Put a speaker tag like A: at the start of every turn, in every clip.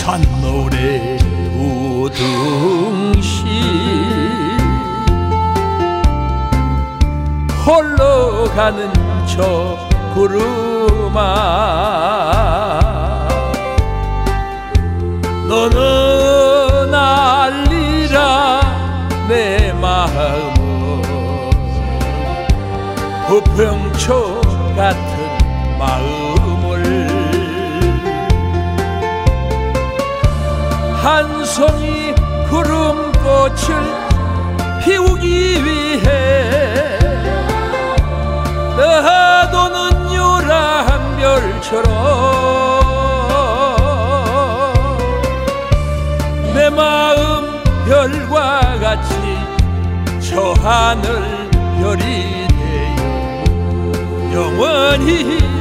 A: 산노래 우등시 홀로 가는 저 구름아. 너는 알리라 내 마음은 부평초 같은 마음. 한 송이 구름꽃을 피우기 위해 너도는 요란 별처럼 내 마음 별과 같이 저 하늘 별이 되어 영원히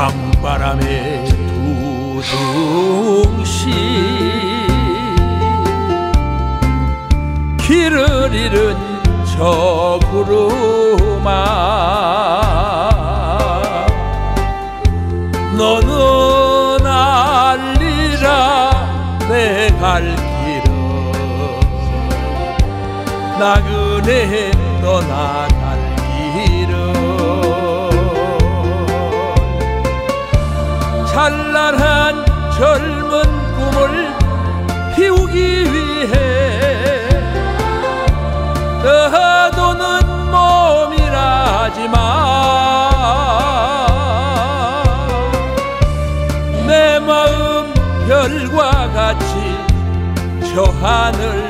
A: 강바람에 두둥씩 길을 잃은 저 구름아 너는 알리라 내 갈 길은 나그네 너나 찬란한 젊은 꿈을 피우기 위해 너도는 몸이라지만 내 마음 별과 같이 저 하늘